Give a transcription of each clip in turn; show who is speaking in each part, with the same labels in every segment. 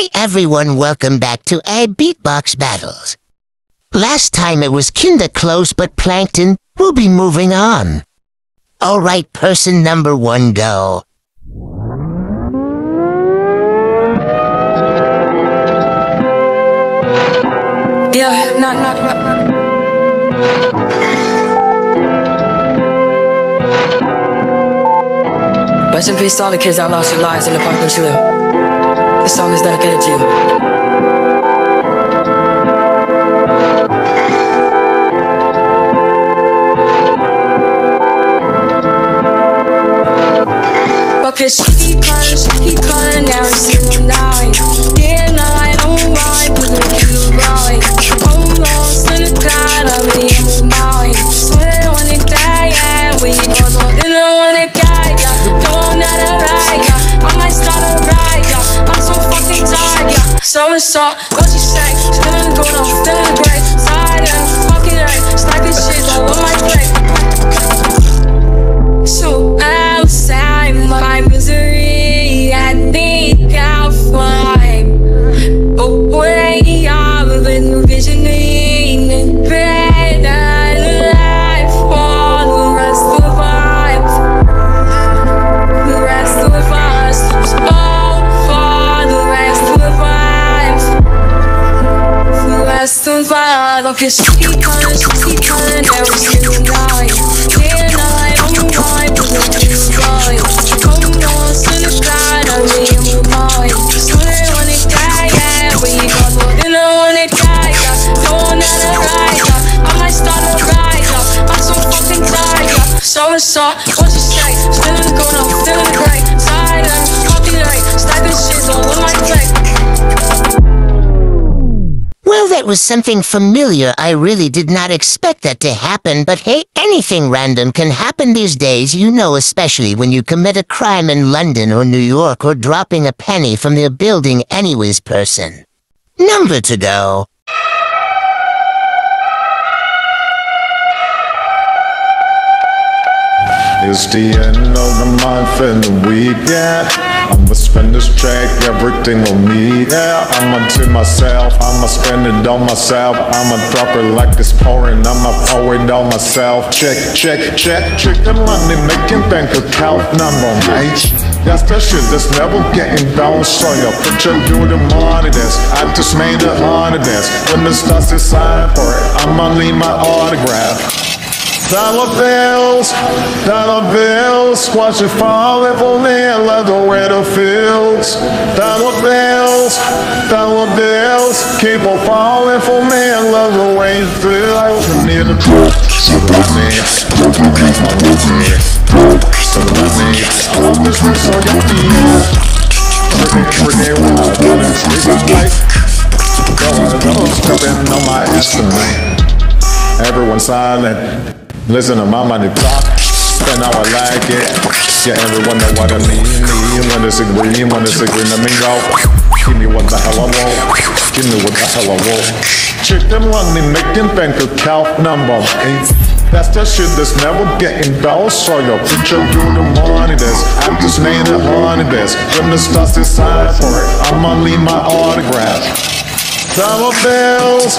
Speaker 1: Hi everyone, welcome back to A Beatbox Battles. Last time it was kinda Close, but Plankton we'll be moving on. Alright, person number one go.
Speaker 2: Yeah, knock, knock, knock. Rest in peace to all the kids that lost their lives in the park you live. This song is dedicated to you. Bitch, she keep calling, she keep calling single night. Day and night, so, what you say? Feeling good, I'm feeling of love calling, she keep calling every single night. Day and night, oh my, but the things right. Come on, send a God, I really am mine. Swear on it, die, yeah, we got more than on it, die, yeah. Don't let it ride, yeah. I might start a ride, yeah. I'm so fucking tired, yeah. So and so, what
Speaker 1: was something familiar. I really did not expect that to happen, but hey, anything random can happen these days, you know, especially when you commit a crime in London or New York or dropping a penny from the building anyways person. Number to go.
Speaker 3: It's the end of the month and the week, yeah. I'ma spend this check, everything on me, yeah. I'ma to myself, I'ma spend it on myself. I'ma drop it like it's pouring, I'ma pour it on myself. Check, check, check, check the money making bank account number, mate. That's the shit that's never getting bounced on your picture, you the money that's I just made the honor dance. When the stars decide for it, I'ma leave my autograph. Dollar bills, dollar bills, watch it falling for me and let the fields. Dollar bills, dollar bills, keep on falling for me and let the waves fill. I need a drop, some money, some money, some money. All this is so yummy. Every day when I'm running, sleeping like, going, going, stepping on my ass tonight. Everyone silent. Listen to my money talk, and how I like it. Yeah, everyone know what I mean. Me when it's a green, when it's a green, let me go. Give me what the hell I want. Give me what the hell I want. Check them money making bank account number eight. That's the shit that's never getting bounced. So your picture, you the money that's I'm just made a honey best. When the stars decide for it, I'ma leave my autograph. Dollar bills,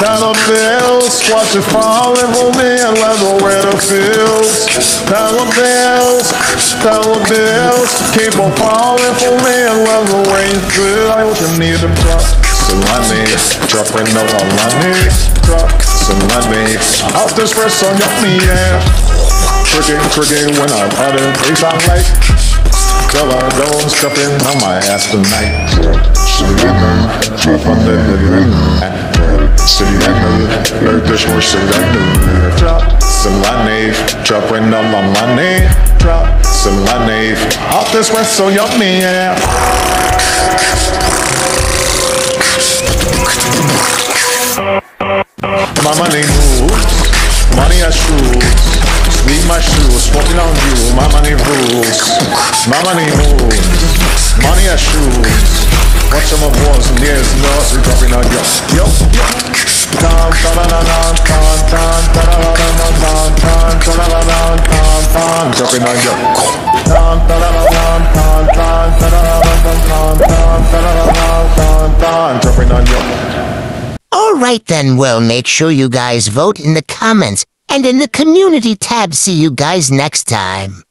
Speaker 3: dollar bills, watch it falling for me and let the weather fields. Dollar bills, dollar bills, keep on falling for me and let the rain fill. I also need a drop, some money, dropping no on money, drop some money. Off this rest on your knee, yeah. Tricky, tricky when I'm out of place, I'm like. Girl, I don't stepping on my ass tonight. Drop some money Dropping on my money Drop some money Off this rest so yummy, yeah rules, smoking on you, my money rules, my money moves, money as shoes. Watch some of wars and years and we dropping out yo, yo, yo. All
Speaker 1: right then, well, make sure you guys vote in the comments and in the community tab. See you guys next time.